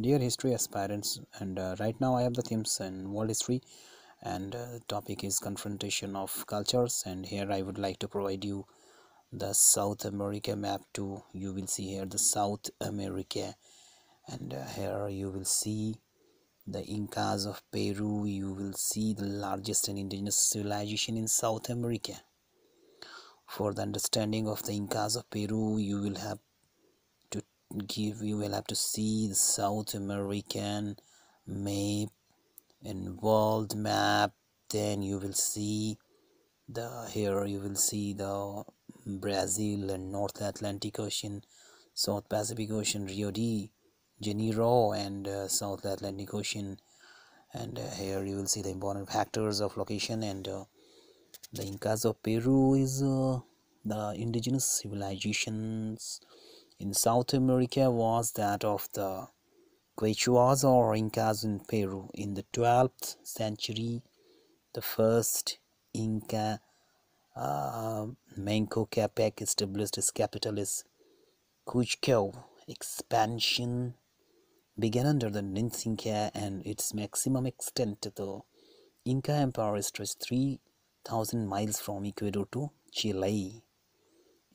dear history aspirants and uh, right now i have the themes in world history and uh, topic is confrontation of cultures and here i would like to provide you the south america map too. You will see here the south america and uh, here you will see the incas of peru. You will see the largest and indigenous civilization in south america. For the understanding of the incas of peru you will have give you will have to see the South American map and world map then you will see the here you will see the Brazil and North Atlantic Ocean South Pacific Ocean Rio de Janeiro and uh, South Atlantic Ocean. And uh, here you will see the important factors of location and uh, the Incas of Peru is uh, the indigenous civilizations in South America was that of the Quechuas or Incas in Peru. In the 12th century, the first Inca uh, Manco Capac established his capital as Cuzco. Expansion began under the ninth Inca and its maximum extent. The Inca Empire stretched 3,000 miles from Ecuador to Chile.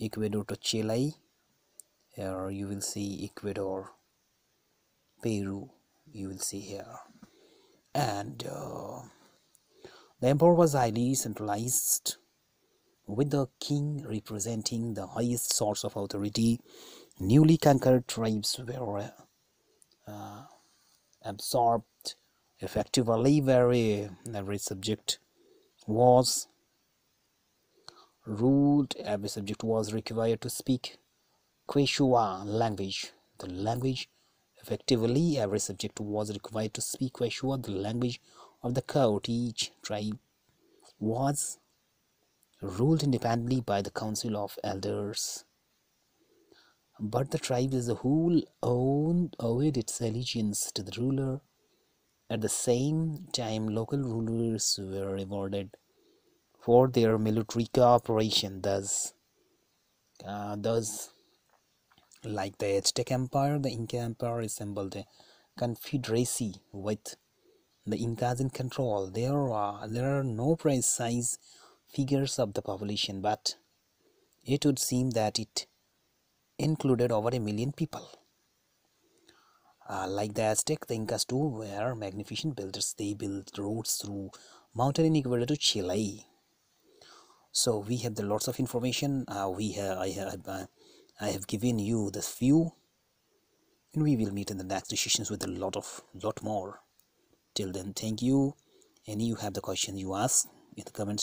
Ecuador to Chile here you will see Ecuador Peru you will see here. And uh, the emperor was highly centralized with the king representing the highest source of authority. Newly conquered tribes were uh, absorbed effectively very every subject was ruled every subject was required to speak Quechua language. The language effectively every subject was required to speak Quechua, the language of the court. Each tribe was ruled independently by the council of elders. But the tribe as a whole owned, owed its allegiance to the ruler. At the same time, local rulers were rewarded for their military cooperation. Thus, uh, thus like the Aztec Empire, the Inca Empire resembled a confederacy with the Incas in control. There are, there are no precise figures of the population, but it would seem that it included over a million people. Uh, like the Aztec, the Incas too were magnificent builders. They built roads through mountain in Ecuador to Chile. So we have the lots of information. Uh, we have I have uh, I have given you this few and we will meet in the next sessions with a lot of lot more. Till then thank you and you have the question you ask in the comments